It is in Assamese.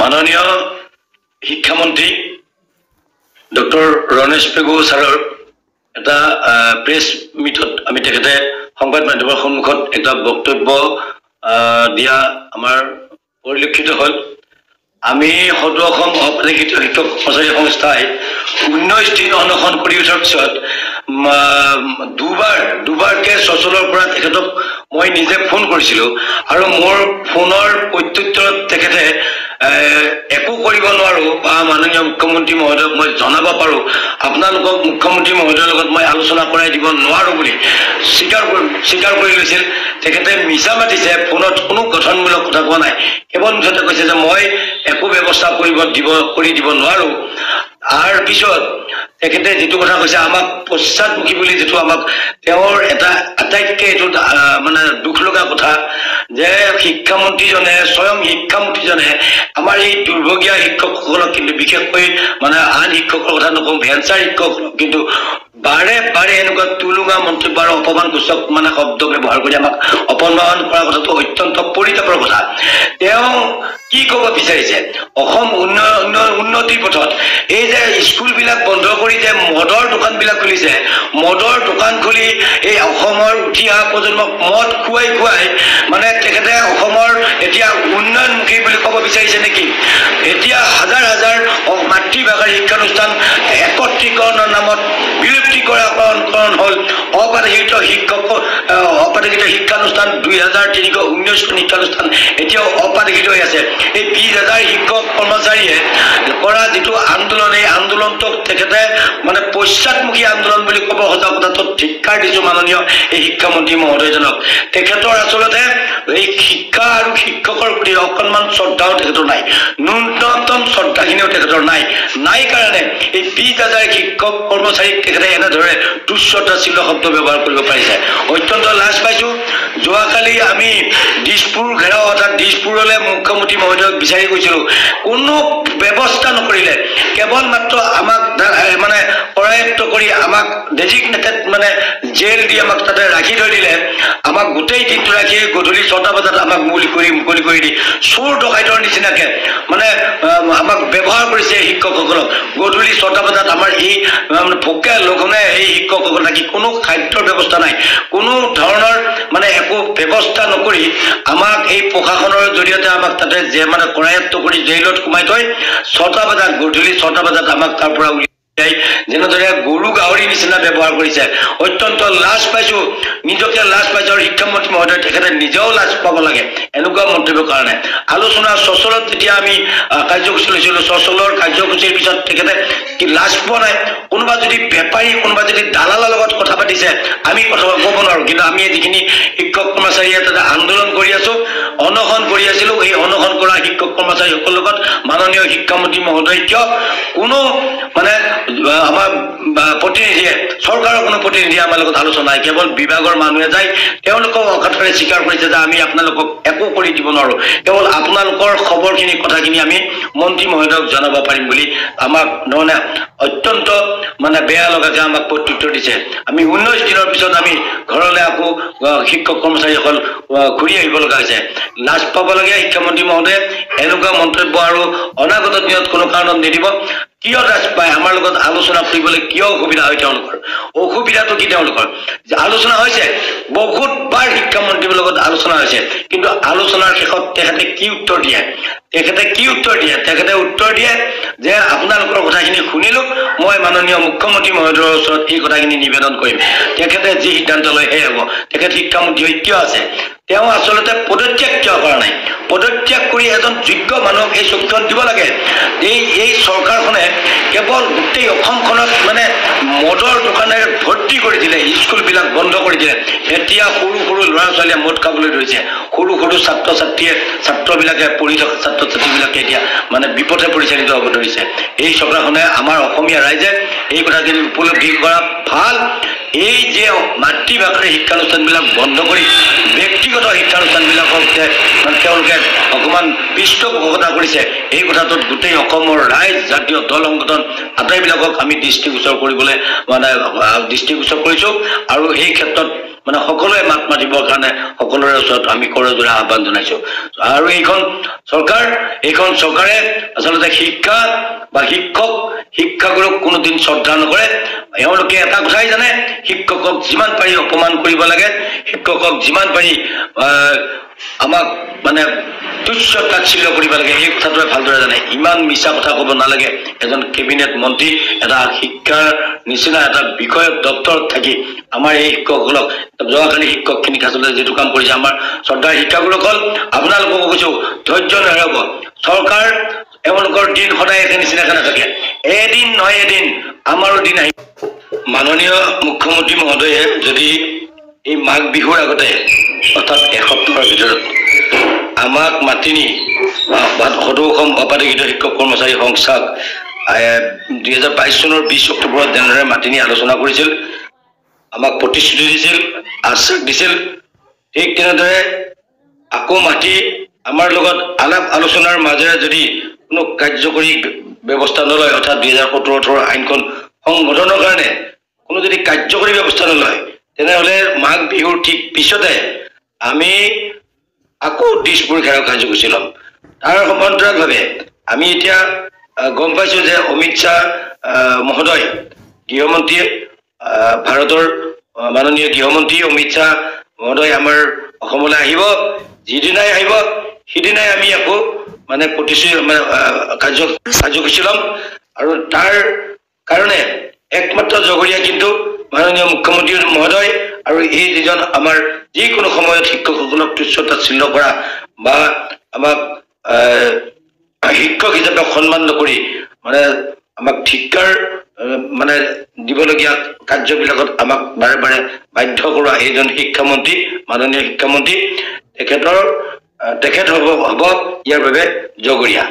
মাননীয় শিক্ষামন্ত্ৰী ডক্টৰ ৰণেশ পেগু ছাৰৰ এটা প্ৰেছ মিটত আমি তেখেতে সংবাদ মাধ্যমৰ সন্মুখত এটা বক্তব্য দিয়া আমাৰ পৰিলক্ষিত হ'ল। আমি সদৌ অসম অপেক্ষিত শিক্ষক কৰ্মচাৰী সংস্থাই ঊনৈছ দিন অনশন কৰি উঠাৰ পিছত দুবাৰ দুবাৰকে চচলৰ পৰা তেখেতক মই নিজে ফোন কৰিছিলোঁ আৰু মোৰ ফোনৰ প্ৰত্যুত্তৰত তেখেতে একো কৰিব নোৱাৰোঁ। বা মাননীয় মুখ্যমন্ত্ৰী মহোদয়ক মই জনাব পাৰোঁ। আপোনালোকক মুখ্যমন্ত্ৰী মহোদয়ৰ লগত মই আলোচনা কৰাই দিব নোৱাৰোঁ বুলি স্বীকাৰ কৰি স্বীকাৰ কৰি লৈছিল। তেখেতে মিছা মাতিছে ফোনত কোনো গঠনমূলক কথা কোৱা নাই। কেৱল মুঠতে কৈছে যে মই একো ব্যৱস্থা কৰিব দিব কৰি দিব নোৱাৰোঁ। তাৰ পিছত তেখেতে যিটো কথা কৈছে আমাক পশ্চাদমুখী বুলি যিটো আমাক তেওঁৰ এটা আটাইতকৈ এইটো মানে দুখ লগা কথা যে শিক্ষামন্ত্ৰীজনে স্বয়ং শিক্ষামন্ত্ৰীজনে আমাৰ এই দুৰ্ভগীয়া শিক্ষকসকলক কিন্তু বিশেষকৈ মানে আন শিক্ষকৰ কথা নকওঁ ভেঞ্চাৰ শিক্ষকসকলক কিন্তু বাৰে বাৰে এনেকুৱা তুলুঙা মন্তব্য আৰু অপমানসূচক মানে শব্দ ব্যৱহাৰ কৰি আমাক অপমান কৰা কথাটো অত্যন্ত পৰিতাপৰ কথা। তেওঁ কি ক'ব বিচাৰিছে? অসম উন্নয়ন উন্নতিৰ পথত এই যে স্কুলবিলাক বন্ধ কৰি যে মদৰ দোকানবিলাক খুলিছে মদৰ দোকান খুলি এই অসমৰ উঠি অহা প্ৰজন্মক মদ খুৱাই খুৱাই মানে তেখেতে অসমৰ এতিয়া উন্নয়নমুখী বুলি ক'ব বিচাৰিছে নেকি? এতিয়া হাজাৰ হাজাৰ মাতৃভাষাৰ শিক্ষানুষ্ঠান একত্ৰীকৰণৰ নামত বিলুপ্তিকৰণ হ'ল অপাধিকৃত শিক্ষক আহ, অপাধিকৃত শিক্ষানুষ্ঠান দুই হাজাৰ তিনিশ ঊনৈছখন শিক্ষানুষ্ঠান এতিয়াও অপাধিকৃত হৈ আছে। এই বিশ হাজাৰ শিক্ষক কৰ্মচাৰীয়ে কৰা যিটো আন্দোলন এই আন্দোলনটোক তেখেতে মানে পশ্চাদমুখী আন্দোলন বুলি ক'ব সজা কথাটো ধিক্কাৰ দিছোঁ মাননীয় এই শিক্ষামন্ত্ৰী মহোদয়জনক। তেখেতৰ আচলতে এই শিক্ষা আৰু শিক্ষকৰ প্ৰতি অকণমান শ্ৰদ্ধাও তেখেতৰ নাই। ন্যূনতম শ্ৰদ্ধাখিনিও তেখেতৰ নাই। নাই কাৰণে এই বিশ হাজাৰ শিক্ষক কৰ্মচাৰীক তেখেতে এনেদৰে তুচ্ছতাশীল শব্দ ব্যৱহাৰ কৰিব পাৰিছে। অত্যন্ত লাজ পাইছোঁ। যোৱাকালি আমি দিছপুৰ ঘেৰাও অৰ্থাৎ দিছপুৰলৈ মুখ্যমন্ত্ৰী মহোদয়ক বিচাৰি গৈছিলোঁ। কোনো ব্যৱস্থা নকৰিলে। কেৱল মাত্ৰ আমাক মানে কৰায়ত্ব কৰি আমাক ডেজিগনেটেড মানে জেল দি আমাক তাতে ৰাখি থৈ দিলে। ছটা বজাত আমাক মুকলি কৰি মুকলি কৰি দি চোৰ ডকাইতৰ নিচিনাকে মানে আমাক ব্যৱহাৰ কৰিছে শিক্ষকসকলক। গধূলি ছটা বজাত আমাৰ এই ভোকে লঘোণে এই শিক্ষকসকল থাকি কোনো খাদ্যৰ ব্যৱস্থা নাই। কোনো ধৰণৰ মানে একো ব্যৱস্থা নকৰি আমাক এই প্ৰশাসনৰ জৰিয়তে আমাক তাতে যে মানে কৰায়ত্ব কৰি জেইলত সোমাই থৈ ছটা বজাত গধূলি ছটা বজাত আমাক তাৰ পৰা উলিয়াই যেনেদৰে গৰু গাহৰি নিচিনা ব্যৱহাৰ কৰিছে অত্যন্ত লাজ পাইছোঁ। নিজকে লাজ পাইছোঁ আৰু শিক্ষামন্ত্ৰী মহোদয় তেখেতে নিজেও লাজ পাব লাগে এনেকুৱা মন্তব্যৰ কাৰণে। আলোচনা চচলত যেতিয়া আমি কাৰ্যসূচী লৈছিলোঁ চচলৰ কাৰ্যসূচীৰ পিছত তেখেতে কি লাজ পোৱা নাই? কোনোবা যদি বেপাৰী কোনোবা যদি দালালৰ লগত কথা পাতিছে আমি কথা ক'ব নোৱাৰোঁ। কিন্তু আমি যিখিনি শিক্ষক কৰ্মচাৰীয়ে তাতে আন্দোলন কৰি আছোঁ অনশন কৰি আছিলোঁ। এই অনশন কৰা শিক্ষক কৰ্মচাৰীসকলৰ লগত মাননীয় শিক্ষামন্ত্ৰী মহোদয় কিয় কোনো মানে আমাৰ প্ৰতিনিধিয়ে চৰকাৰৰ কোনো প্ৰতিনিধিয়ে আমাৰ লগত আলোচনা নাই কেৱল বিভাগৰ মানুহে যায় তেওঁলোকক অকথাৰে স্বীকাৰ কৰিছে যে আমি আপোনালোকক একো কৰি দিব নোৱাৰোঁ। কেৱল আপোনালোকৰ খবৰখিনি কথাখিনি আমি মন্ত্ৰী মহোদয়ক জনাব পাৰিম বুলি আমাক মানে অত্যন্ত মানে বেয়া লগাকে আমাক প্ৰত্যুত্তৰ দিছে। আমি ঊনৈছ দিনৰ পিছত আমি ঘৰলৈ আকৌ শিক্ষক কৰ্মচাৰীসকল ঘূৰি আহিব লগা হৈছে। লাজ পাব লাগে শিক্ষামন্ত্ৰী মহোদয়ে এনেকুৱা মন্তব্য আৰু অনাগত দিনত কোনো কাৰণত নিদিব। কিয় লাজ পায় আমাৰ লগত আলোচনা কৰিবলৈ কিয় অসুবিধা হয় তেওঁলোকৰ? অসুবিধাটো কি তেওঁলোকৰ? আলোচনা হৈছে বহুতবাৰ শিক্ষামন্ত্ৰীৰ লগত আলোচনা হৈছে কিন্তু আলোচনাৰ শেষত তেখেতে কি উত্তৰ দিয়ে? তেখেতে কি উত্তৰ দিয়ে? তেখেতে উত্তৰ দিয়ে যে আপোনালোকৰ কথাখিনি শুনিলোঁ মই মাননীয় মুখ্যমন্ত্ৰী মহোদয়ৰ ওচৰত এই কথাখিনি নিবেদন কৰিম। তেখেতে যি সিদ্ধান্ত লয় সেয়ে হ'ব। তেখেত শিক্ষামন্ত্ৰী হৈ কিয় আছে? তেওঁ আচলতে পদত্যাগ কিয় কৰা নাই? পদত্যাগ কৰি এজন যোগ্য মানুহক এই চকীখন দিব লাগে। এই এই চৰকাৰখনে কেৱল গোটেই অসমখনত মানে মদৰ দোকানেৰে ভৰ্তি কৰি দিলে স্কুলবিলাক বন্ধ কৰি দিলে। এতিয়া সৰু সৰু ল'ৰা ছোৱালীয়ে মদ খাবলৈ ধৰিছে। সৰু সৰু ছাত্ৰ ছাত্ৰীয়ে ছাত্ৰবিলাকে পঢ়ি থকা ছাত্ৰ ছাত্ৰীবিলাকে এতিয়া মানে বিপথে পৰিচালিত হ'ব ধৰিছে এই চৰকাৰখনে আমাৰ অসমীয়া ৰাইজে এই কথাখিনি উপলব্ধি কৰা ভাল। এই যে মাতৃভাষাৰ শিক্ষানুষ্ঠানবিলাক বন্ধ কৰি ব্যক্তিগত শিক্ষানুষ্ঠানবিলাকক যে তেওঁলোকে অকণমান পৃষ্ঠপোষকতা কৰিছে এই কথাটোত গোটেই অসমৰ ৰাইজ জাতীয় দল সংগঠন আটাইবিলাকক আমি দৃষ্টিগোচৰ কৰিবলৈ মানে দৃষ্টিগোচৰ কৰিছোঁ আৰু এই ক্ষেত্ৰত মানে সকলোৱে মাত মাতিবৰ কাৰণে সকলোৰে ওচৰত আমি কৰজোৰা আহ্বান জনাইছো। আৰু এইখন চৰকাৰ এইখন চৰকাৰে আচলতে শিক্ষা বা শিক্ষক শিক্ষাগুৰুক কোনোদিন শ্ৰদ্ধা নকৰে। এওঁলোকে এটা কথাই জানে শিক্ষকক যিমান পাৰি অপমান কৰিব লাগে শিক্ষকক যিমান পাৰি আমাক মানে তুচ্ছ তাচ্ছিল্য কৰিব লাগে এই কথাটোৱে ভালদৰে জানে। ইমান মিছা কথা ক'ব নালাগে। এজন কেবিনেট মন্ত্ৰী এটা শিক্ষাৰ নিচিনা এটা বিষয়ক দপ্তৰত থাকি আমাৰ এই শিক্ষকসকলক যোৱাকালি শিক্ষকখিনিক আচলতে যিটো কাম কৰিছে আমাৰ শ্ৰদ্ধাৰ শিক্ষাগুৰুসকল আপোনালোককো কৈছোঁ ধৈৰ্য নেহেৰাব চৰকাৰ এওঁলোকৰ দিন সদায় একে নিচিনাকে নাথাকে। এদিন নহয় এদিন আমাৰো দিন আহিব মাননীয় মুখ্যমন্ত্ৰী মহোদয়ে যদি এই মাঘ বিহুৰ আগতে অৰ্থাৎ এসপ্তাহৰ ভিতৰত আমাক মাতি নি আহ, সদৌ অসম অপাধিকৃত শিক্ষক কৰ্মচাৰী সংস্থাক দুহেজাৰ বাইছ চনৰ বিছ অক্টোবৰত যেনেদৰে মাতি নি আলোচনা কৰিছিল আমাক প্ৰতিশ্ৰুতি দিছিল আশ্বাস দিছিল ঠিক তেনেদৰে আকৌ মাতি আমাৰ লগত আলাপ আলোচনাৰ মাজেৰে যদি কোনো কাৰ্যকৰী ব্যৱস্থা নলয় অৰ্থাৎ দুহেজাৰ সোতৰ ওঠৰ আইনখন সংশোধনৰ কাৰণে কোনো যদি কাৰ্যকৰী ব্যৱস্থা নলয় তেনেহ'লে মাঘ বিহুৰ ঠিক পিছতে আমি আকৌ দিছপুৰ ঘেৰাও কাৰ্যসূচী ল'ম। তাৰ সমান্তৰালভাৱে আমি এতিয়া গম পাইছোঁ যে অমিত শ্বাহ মহোদয় গৃহমন্ত্ৰীয়ে আহ, ভাৰতৰ মাননীয় গৃহমন্ত্ৰী অমিত শ্বাহ মহোদয় আমাৰ অসমলৈ আহিব যিদিনাই আহিব সিদিনাই আমি আকৌ মানে প্ৰতিশ্ৰুতি কাৰ্য কাৰ্যসূচী ল'ম আৰু তাৰ কাৰণে একমাত্ৰ জগৰীয়া কিন্তু মাননীয় মুখ্যমন্ত্ৰী মহোদয় আৰু এই যিজন আমাৰ যিকোনো সময়ত শিক্ষকসকলক তুচ্ছ তাচ্ছিল্য কৰা বা আমাক শিক্ষক হিচাপে সন্মান নকৰি মানে আমাক আহ, মানে দিবলগীয়া কাৰ্যবিলাকত আমাক বাৰে বাৰে বাধ্য কৰোৱা এইজন শিক্ষামন্ত্ৰী মাননীয় শিক্ষামন্ত্ৰী। তেখেতৰ তেখেত হ'ব হ'ব ইয়াৰ বাবে জগৰীয়া।